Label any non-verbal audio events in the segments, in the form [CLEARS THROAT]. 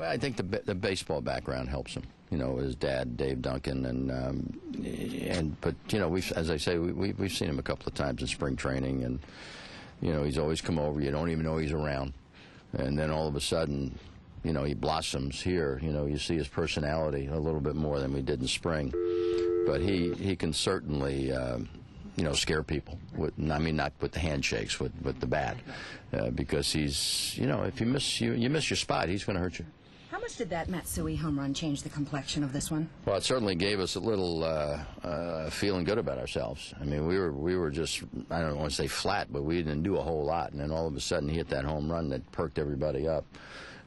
Well, I think the the baseball background helps him. You know, his dad, Dave Duncan, and um, and but you know, we've as I say, we, we we've seen him a couple of times in spring training, and you know, he's always come over. You don't even know he's around, and then all of a sudden, you know, he blossoms here. You know, you see his personality a little bit more than we did in spring, but he he can certainly. Uh, you know, scare people. With, I mean, not with the handshakes, with with the bat, uh, because he's, you know, if you miss you you miss your spot, he's going to hurt you. How much did that Matsui home run change the complexion of this one? Well, it certainly gave us a little uh, uh, feeling good about ourselves. I mean, we were we were just I don't want to say flat, but we didn't do a whole lot, and then all of a sudden he hit that home run that perked everybody up.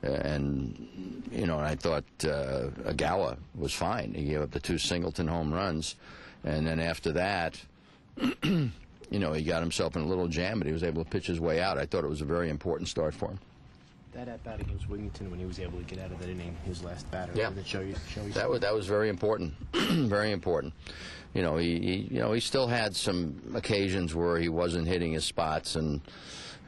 And you know, I thought uh, Igawa was fine. He gave up the two Singleton home runs, and then after that, [CLEARS THROAT] you know, he got himself in a little jam, but he was able to pitch his way out. I thought it was a very important start for him. That at bat against Wigginton when he was able to get out of that inning, his last batter. Yeah. It show you? Show you That was that was very important, [CLEARS THROAT] very important. You know, he, he you know he still had some occasions where he wasn't hitting his spots, and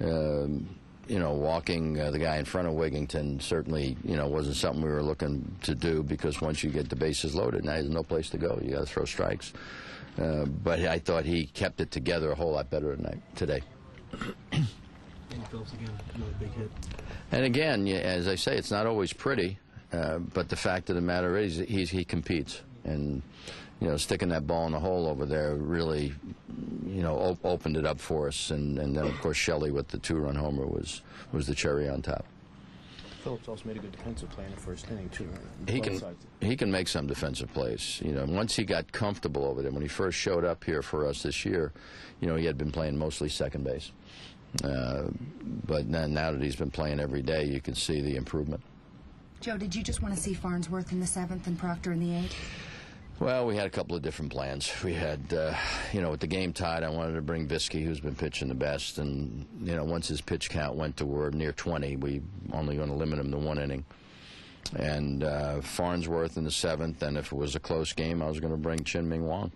um, you know, walking uh, the guy in front of Wigginton certainly you know wasn't something we were looking to do because once you get the bases loaded, now there's no place to go. You got to throw strikes. Uh, but I thought he kept it together a whole lot better tonight today. [CLEARS THROAT] And Phillips again, another big hit. And again, as I say, it's not always pretty, uh, but the fact of the matter is, he's, he competes, and you know, sticking that ball in the hole over there really, you know, op- opened it up for us. And, and then of course Shelley with the two-run homer was was the cherry on top. Phillips also made a good defensive play in the first inning too. on He can sides. he can make some defensive plays. You know, once he got comfortable over there, when he first showed up here for us this year, you know, he had been playing mostly second base. Uh, but then now that he's been playing every day, you can see the improvement. Joe, did you just want to see Farnsworth in the seventh and Proctor in the eighth? Well, we had a couple of different plans. We had, uh, you know, with the game tied, I wanted to bring Visky, who's been pitching the best, and you know, once his pitch count went to where near 20, we only going to limit him to one inning. And uh, Farnsworth in the seventh, and if it was a close game, I was going to bring Chien-Ming Wang.